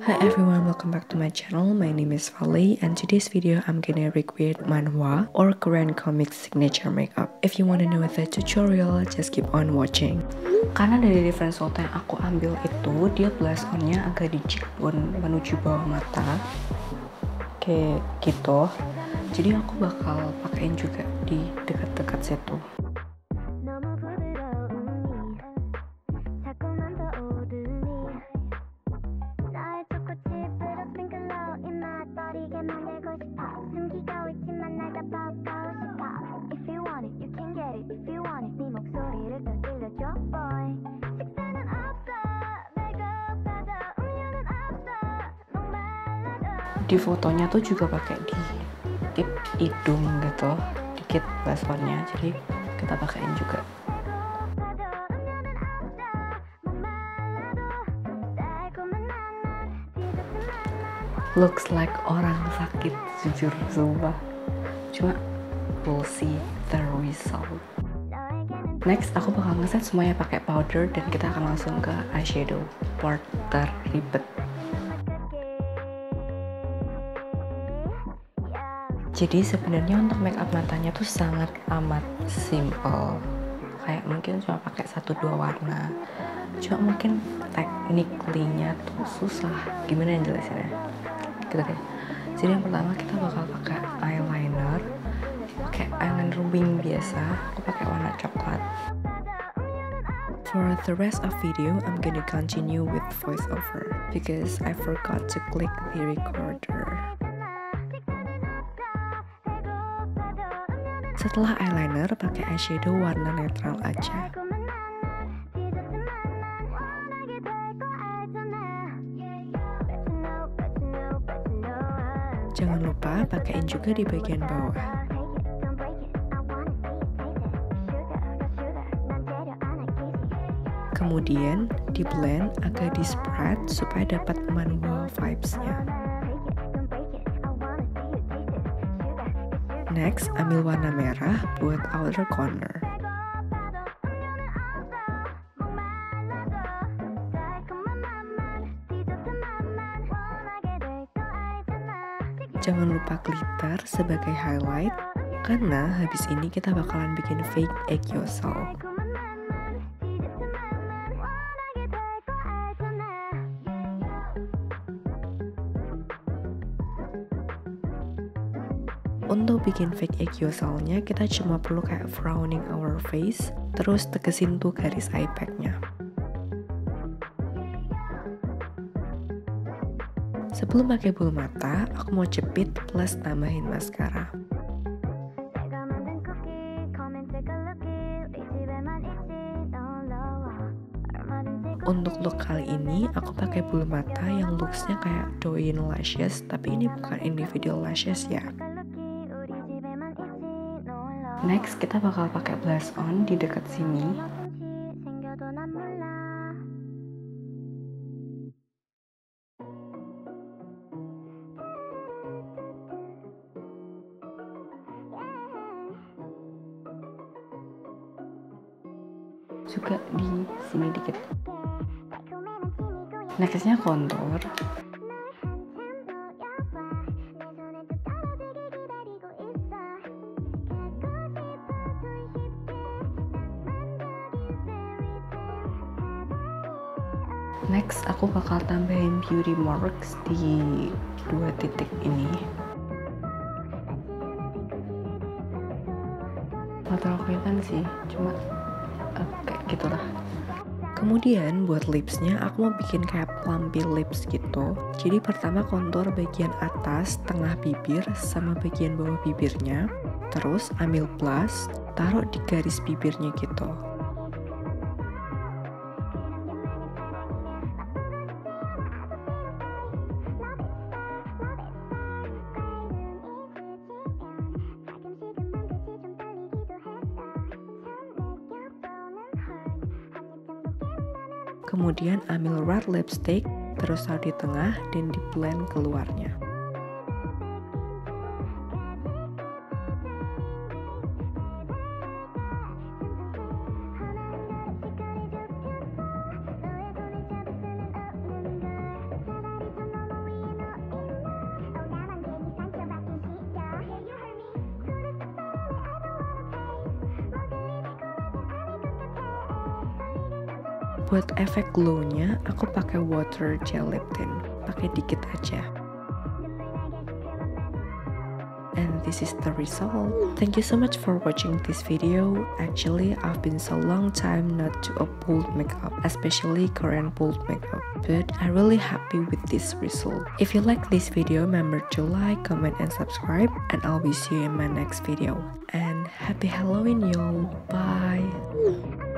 Hi everyone, welcome back to my channel. My name is Vali and today's video I'm gonna recreate manhwa or Korean comic signature makeup. If you wanna know the tutorial, just keep on watching. Karena dari different foto yang aku ambil itu, dia blush onnya agak di cheekbone menuju bawah mata. Kayak gitu. Jadi aku bakal pakein juga di dekat-dekat situ. Di fotonya tuh juga pakai di tip hidung gitu dikit basonnya jadi kita pakaiin juga. Looks like orang sakit jujur sumpah. Cuma we'll see the result. Next aku bakal ngeset semuanya pakai powder dan kita akan langsung ke eyeshadow part terribet jadi sebenarnya untuk make up matanya tuh sangat amat simple. Kayak mungkin cuma pakai satu dua warna. Cuma mungkin tekniknya tuh susah. Gimana yang jelasinnya? Gitu deh. Jadi yang pertama kita bakal pakai eyeliner. Pakai eyeliner wing biasa. Aku pakai warna coklat. For the rest of video, I'm gonna continue with voiceover. Because I forgot to click the recorder. Setelah eyeliner, pakai eyeshadow warna netral aja. Jangan lupa pakaiin juga di bagian bawah. Kemudian di blend agak di spread supaya dapat manual vibes-nya. Next, ambil warna merah buat outer corner. Jangan lupa glitter sebagai highlight, karena habis ini kita bakalan bikin fake egg yosel. Untuk bikin fake egg yoselnya, kita cuma perlu kayak frowning our face, terus tegesin tuh garis eye nya Sebelum pakai bulu mata, aku mau jepit plus tambahin maskara. Untuk look kali ini, aku pakai bulu mata yang looksnya kayak doin lashes, tapi ini bukan individual lashes ya. Next, kita bakal pakai blush on di dekat sini. Juga di sini dikit. Nextnya contour. Next aku bakal tambahin beauty marks di dua titik ini. Nggak terlalu kelihatan sih cuma uh, kayak gitulah. Kemudian buat lipsnya aku mau bikin kayak plumpy lips gitu. Jadi pertama kontur bagian atas, tengah bibir, sama bagian bawah bibirnya. Terus ambil blush, taruh di garis bibirnya gitu Kemudian ambil red lipstick, terus taruh di tengah dan di blend keluarnya. Buat efek glownya aku pakai water gel lip tint pakai dikit aja and this is the result. Thank you so much for watching this video. Actually, I've been so long time not to a makeup, especially Korean bold makeup. But I'm really happy with this result. If you like this video, remember to like, comment, and subscribe. And I'll be see you in my next video. And happy Halloween, y'all. Bye.